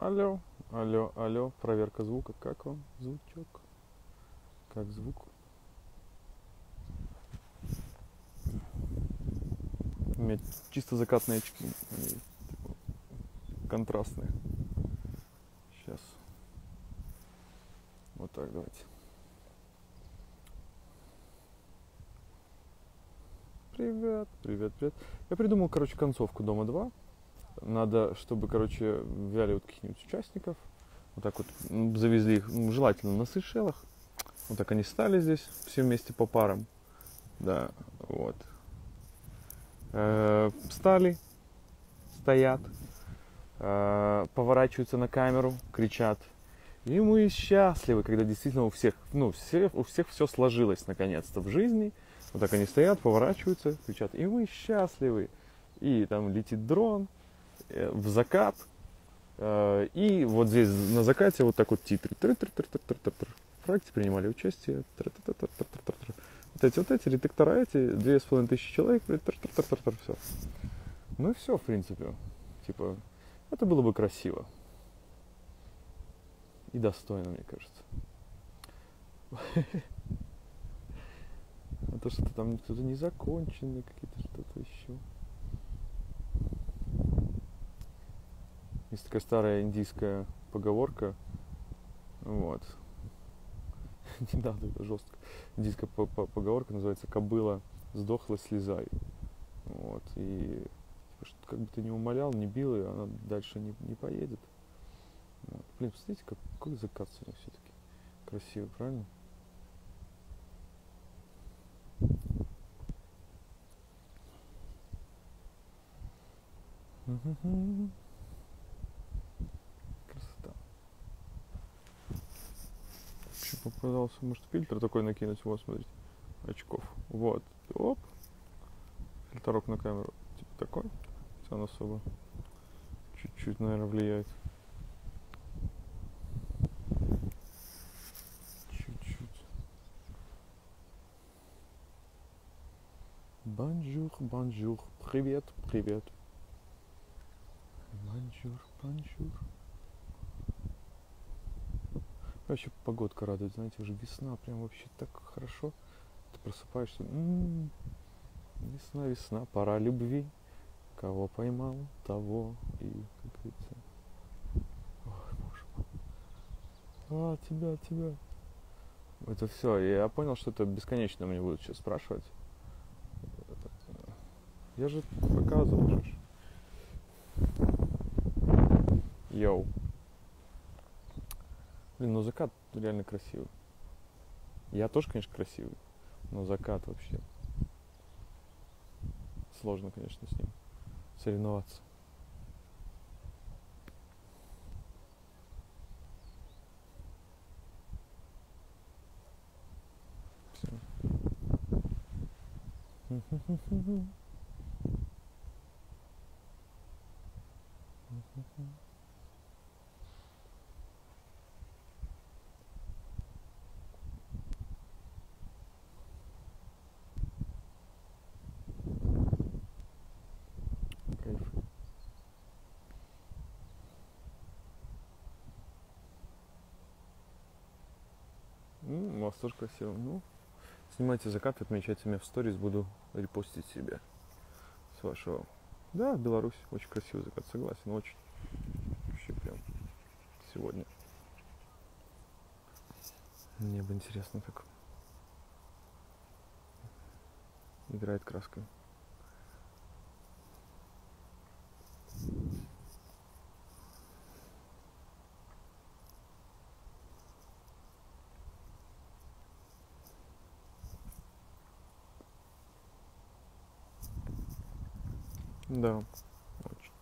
Алло, алло, алло, проверка звука. Как вам звучок? Как звук? У меня чисто закатные очки. Типа, контрастные. Сейчас. Вот так давайте. Привет, привет, привет. Я придумал, короче, концовку Дома 2. Надо, чтобы, короче, взяли вот каких-нибудь участников, вот так вот завезли их, ну, желательно на Сейшелах. Вот так они стали здесь, все вместе по парам. Да, вот. Э, встали, стоят, э, поворачиваются на камеру, кричат. И мы счастливы, когда действительно у всех, ну, все, у всех все сложилось наконец-то в жизни. Вот так они стоят, поворачиваются, кричат, и мы счастливы. И там летит дрон в закат. Э, и вот здесь на закате вот так вот титры. В проекте принимали участие. Вот эти вот эти редактора эти, две с половиной тысячи человек. Все. Ну и все, в принципе. Типа, это было бы красиво. И достойно, мне кажется. А то что-то там кто-то незаконченный, какие-то что-то еще. Есть такая старая индийская поговорка. Вот. Недавно это жестко. Индийская поговорка называется «Кобыла сдохла, слезай». Вот. И типа, как бы ты не умолял, не бил ее, она дальше не, не поедет. Вот. Блин, посмотрите, какой закат сегодня все-таки красивый, правильно? Красота. Еще попадался, может, фильтр такой накинуть. Вот, смотрите. Очков. Вот. Оп. Фильтрок на камеру. Типа такой. Все он особо чуть-чуть, наверное, влияет. Чуть-чуть. Bonjour, bonjour. Привет, привет. Bonjour, bonjour. Вообще погодка радует, знаете, уже весна, прям вообще так хорошо. Ты просыпаешься, м-м-м, весна, весна, пора любви. Кого поймал, того и, как говорится. Ой, боже мой. А, тебя, тебя. Это все. Я понял, что это бесконечно мне будут сейчас спрашивать. Я же показывал. Йоу. Блин, ну закат реально красивый. Я тоже, конечно, красивый, но закат вообще. Сложно, конечно, с ним соревноваться. Все. у вас тоже красиво. Ну, снимайте закат, отмечайте меня в сторис, буду репостить себе с вашего. Да, Беларусь, очень красивый закат, согласен, очень. Вообще прям сегодня. Мне бы интересно, как играет краской. Да, очень.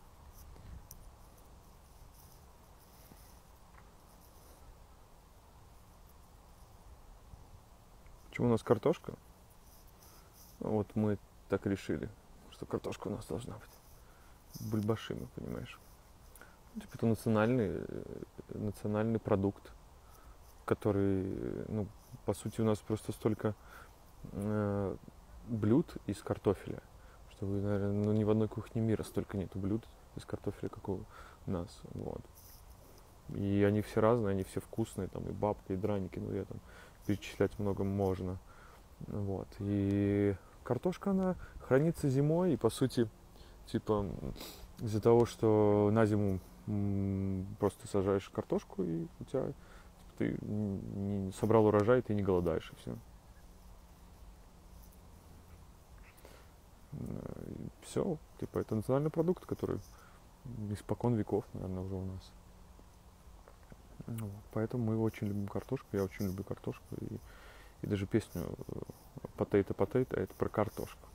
У нас картошка? Ну, вот мы так решили, что картошка у нас должна быть. Бульбаши, понимаешь. Ну, типа это национальный, э, национальный продукт, который, ну, по сути, у нас просто столько э, блюд из картофеля что, вы, наверное, ну, ни в одной кухне мира столько нету блюд из картофеля, как у нас. Вот. И они все разные, они все вкусные, там и бабка, и драники, ну я там перечислять много можно. Вот. И картошка, она хранится зимой, и по сути, типа, из-за того, что на зиму просто сажаешь картошку, и у тебя типа, ты собрал урожай, ты не голодаешь, и все. Все, типа, это национальный продукт, который испокон веков, наверное, уже у нас. Вот. Поэтому мы очень любим картошку, я очень люблю картошку. И, и даже песню «Потейто, потейто» это про картошку.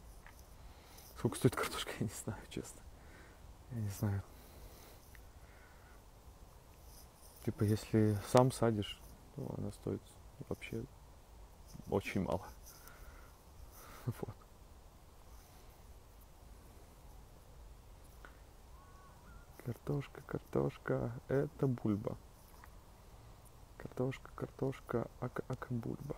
Сколько стоит картошка, я не знаю, честно. Я не знаю. Типа, если сам садишь, то она стоит вообще очень мало. Вот. Картошка, картошка, это бульба. Картошка, картошка, ака, ака бульба.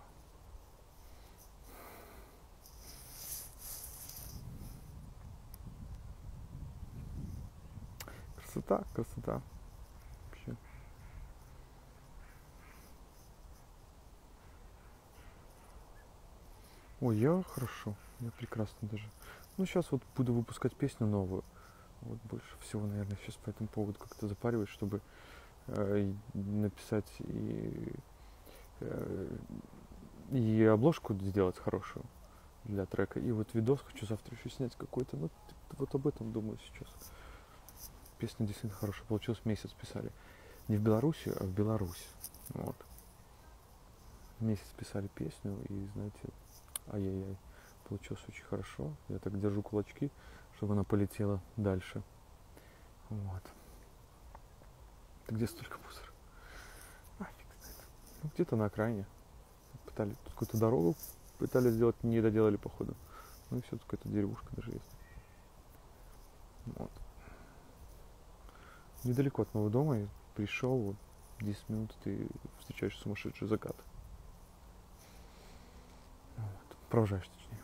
Красота, красота. Вообще. Ой, я хорошо, я прекрасно даже. Ну, сейчас вот буду выпускать песню новую. Вот больше всего, наверное, сейчас по этому поводу как-то запариваюсь, чтобы э, написать и, э, и обложку сделать хорошую для трека. И вот видос хочу завтра еще снять какой-то. Ну, вот об этом думаю сейчас. Песня действительно хорошая получилась, месяц писали. Не в Беларуси, а в Беларусь. Вот. Месяц писали песню, и, знаете, ай-яй-яй, получилось очень хорошо. Я так держу кулачки, чтобы она полетела дальше. Вот. Где столько мусора? А, фиг знает. Ну, где-то на окраине. Пытались тут какую-то дорогу пытались сделать, не доделали, походу. Ну и все, тут какая-то деревушка даже есть. Вот. Недалеко от моего дома я пришел, вот 10 минут ты встречаешь сумасшедший закат. Вот. Провожаешь, точнее.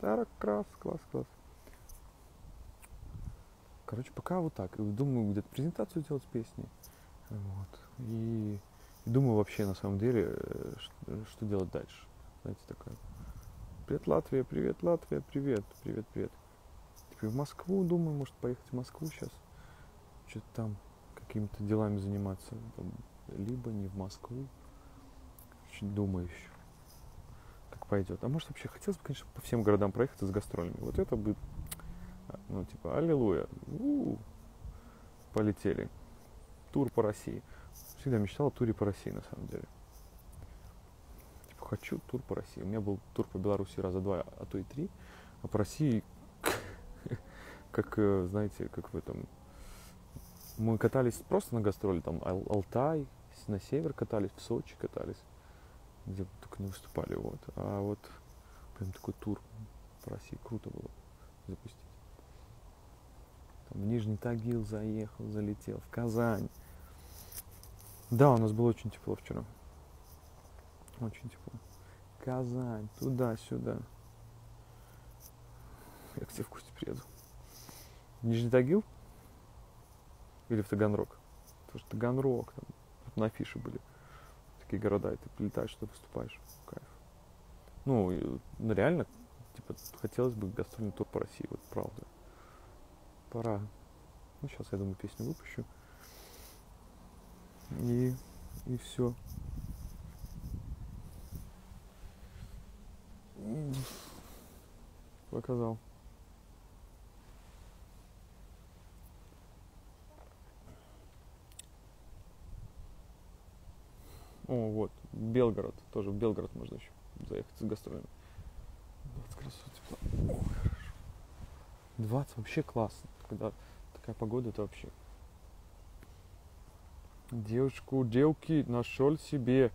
Так, класс, класс, класс. Короче, пока вот так. Думаю, где-то презентацию делать песни. Вот. И, и думаю вообще на самом деле, что, э, что делать дальше. Знаете, такое. Привет, Латвия, привет, Латвия, привет, привет, привет. Теперь в Москву, думаю, может поехать в Москву сейчас. Что-то там какими-то делами заниматься. Либо не в Москву. Короче, думаю еще, как пойдет. А может вообще хотелось бы, конечно, по всем городам проехаться с гастролями. Вот это бы ну, типа, аллилуйя, у-у-у, полетели. Тур по России. Всегда мечтал о туре по России, на самом деле. Типа, хочу тур по России. У меня был тур по Беларуси раза два, а то и три. А по России, как, э, знаете, как в этом... Мы катались просто на гастроли, там, Ал- Алтай, на север катались, в Сочи катались, где только не выступали, вот. А вот прям такой тур по России круто было запустить в Нижний Тагил заехал, залетел, в Казань. Да, у нас было очень тепло вчера. Очень тепло. Казань, туда-сюда. Я к тебе в гости приеду. Нижний Тагил? Или в Таганрог? Потому что Таганрог, там, тут на афише были такие города, и ты прилетаешь, туда выступаешь. Кайф. Ну, ну, реально, типа, хотелось бы гастрольный тур по России, вот правда пора. Ну, сейчас, я думаю, песню выпущу. И, и все. Показал. О, вот, Белгород. Тоже в Белгород можно еще заехать с гастролями. 20 градусов тепла. О, хорошо. 20 вообще классно когда такая погода, это вообще. Девушку, девки нашел себе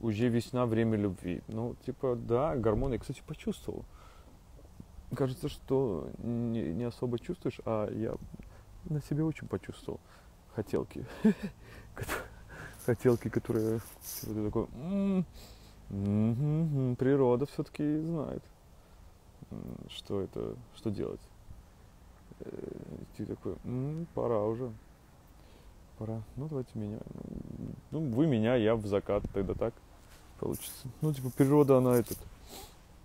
уже весна, время любви. Ну, типа, да, гормоны. Я, кстати, почувствовал. Кажется, что не, не особо чувствуешь, а я на себе очень почувствовал хотелки. Хотелки, которые такой, природа все-таки знает, что это, что делать. Э, ты такой, м-м, пора уже. Пора. Ну, давайте меня. Ну, вы меня, я в закат. Тогда так получится. Ну, типа, природа, она этот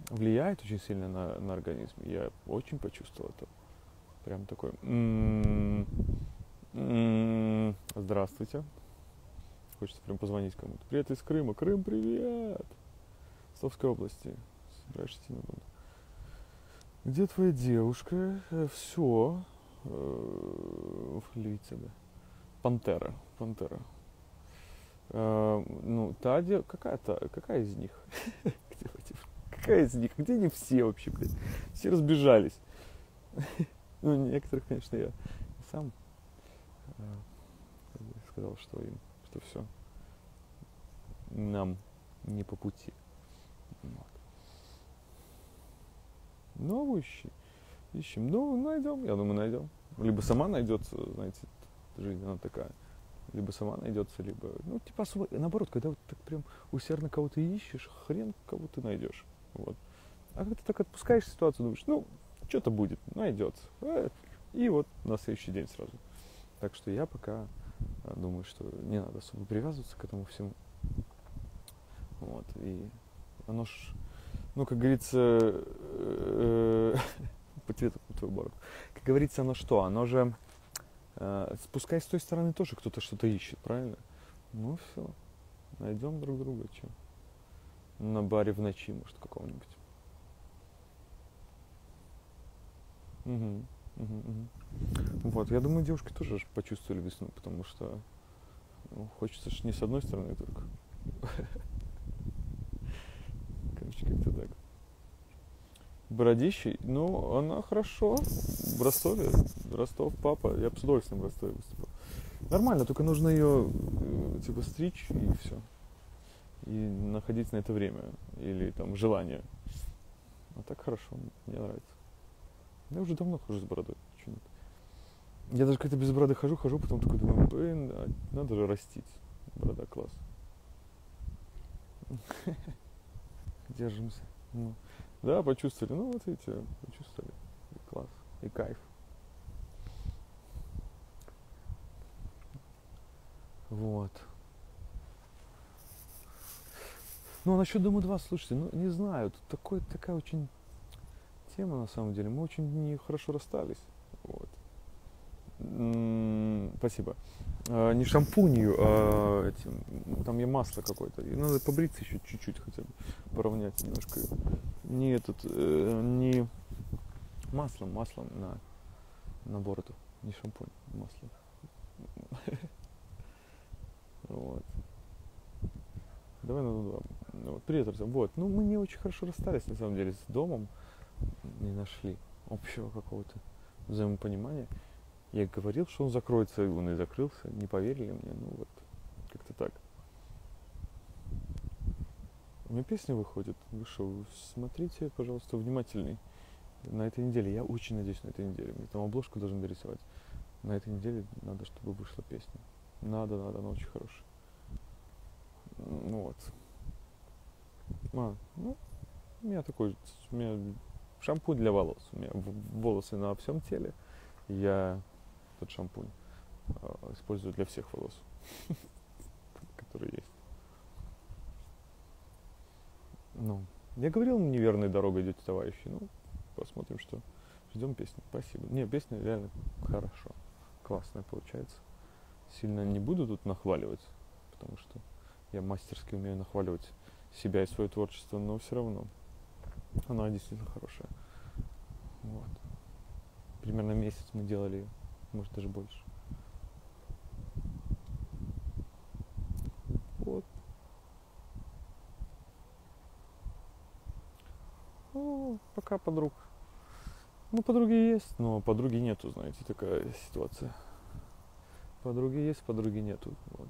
влияет очень сильно на, на организм. Я очень почувствовал это. Прям такой. М-м-м, м-м-м, здравствуйте. Хочется прям позвонить кому-то. Привет из Крыма. Крым, привет! Ростовской области. Собираешься идти на. Где твоя девушка? Э, Все. Э, Лица, да. Пантера. Пантера. Э, ну, та де... Какая-то... Какая из них? Какая из них? Где они все вообще, блядь? Все разбежались. Ну, некоторых, конечно, я сам сказал, что им, что все нам не по пути. Вот. Новую ищи. Ищем. Ну, найдем, я думаю, найдем. Либо сама найдется, знаете, жизнь она такая. Либо сама найдется, либо, ну, типа, особо, наоборот, когда вот так прям усердно кого-то ищешь, хрен кого ты найдешь. Вот. А когда ты так отпускаешь ситуацию, думаешь, ну, что-то будет, найдется. Э, и вот на следующий день сразу. Так что я пока э, думаю, что не надо особо привязываться к этому всему. Вот, и оно ж, ну, как говорится, э, по цвету твою бороду. Как говорится, оно что? Оно же, э, с той стороны тоже кто-то что-то ищет, правильно? Ну, все, найдем друг друга, чем на баре в ночи, может, какого-нибудь. Угу, угу, угу. Вот, я думаю, девушки тоже почувствовали весну, потому что ну, хочется же не с одной стороны только. Короче, как-то так. Бородищей, ну, она хорошо. В Ростове, Ростов, папа, я бы с удовольствием в Ростове выступил. Нормально, только нужно ее, э, типа, стричь и все. И находить на это время или там желание. А так хорошо, мне нравится. Я уже давно хожу с бородой. Я даже как-то без бороды хожу, хожу, потом такой думаю, блин, а надо же растить. Борода класс. Держимся. Ну. Да, почувствовали. Ну, вот видите, почувствовали. И класс. И кайф. Вот. Ну, а насчет Дома 2, слушайте, ну, не знаю, тут такой, такая очень тема, на самом деле. Мы очень не хорошо расстались. Вот. М-м, спасибо. А, не шампунью, а этим, там я масло какое-то. И надо побриться еще чуть-чуть хотя бы, поровнять немножко. Не этот, э, не маслом, маслом на, на бороду. Не шампунь, масло. Вот. Давай на два. Вот. Привет, друзья. Вот. Ну, мы не очень хорошо расстались, на самом деле, с домом. Не нашли общего какого-то взаимопонимания. Я говорил, что он закроется, и он и закрылся. Не поверили мне. Ну вот, как-то так. У меня песня выходит. Вышел. Смотрите, пожалуйста, внимательней. На этой неделе. Я очень надеюсь на этой неделе. Мне там обложку должны дорисовать. На этой неделе надо, чтобы вышла песня. Надо, надо, она очень хорошая. Ну вот. А, ну, у меня такой, у меня шампунь для волос. У меня волосы на всем теле. Я этот шампунь э, использую для всех волос, которые есть. Ну, я говорил, неверной дорогой идете, товарищи. Ну, посмотрим, что. Ждем песни. Спасибо. Не, песня реально хорошо. Классная получается. Сильно не буду тут нахваливать, потому что я мастерски умею нахваливать себя и свое творчество, но все равно она действительно хорошая. Вот. Примерно месяц мы делали ее, может даже больше. Вот. Ну, пока подруг. Ну, подруги есть, но подруги нету, знаете, такая ситуация. Подруги есть, подруги нету. Вот.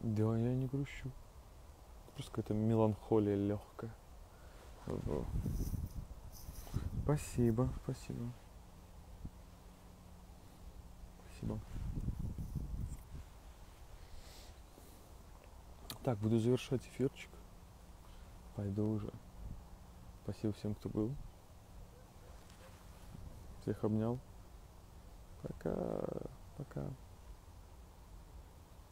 Да, я не грущу. Просто какая-то меланхолия легкая. Спасибо, спасибо. Спасибо. Так, буду завершать эфирчик. Пойду уже. Спасибо всем, кто был. Всех обнял. Пока. Пока.